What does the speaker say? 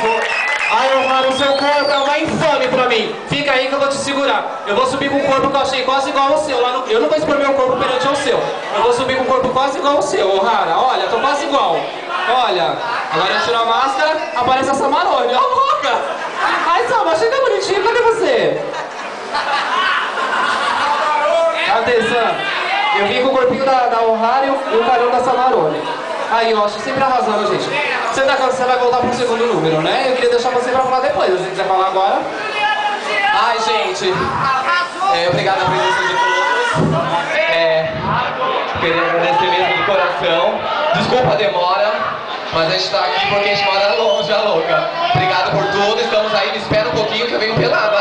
favor. Ai, meu o seu corpo é uma infame pra mim. Fica aí que eu vou te segurar. Eu vou subir com um corpo que eu achei quase igual ao seu. Lá no... Eu não vou expor meu corpo perante ao seu. Eu vou subir com um corpo quase igual ao seu, Ohara. Olha, tô quase igual. Olha, agora eu tiro a máscara, aparece a Samarone. Olha louca! Ai, Sama, achei tão bonitinho. Cadê você? Cadê, Sam? Eu vim com o corpinho da, da Ohara e o, e o carão da Samarone. Aí, ó, sempre arrasando, gente. Você, tá, você vai voltar pro segundo número, né? Eu queria deixar você pra falar depois, se você quiser falar agora. Ai, gente, é, obrigado a presença de todos. É, queria agradecer mesmo de coração. Desculpa a demora, mas a gente tá aqui porque a gente mora longe, a louca. Obrigado por tudo, estamos aí, me espera um pouquinho que eu venho pelada,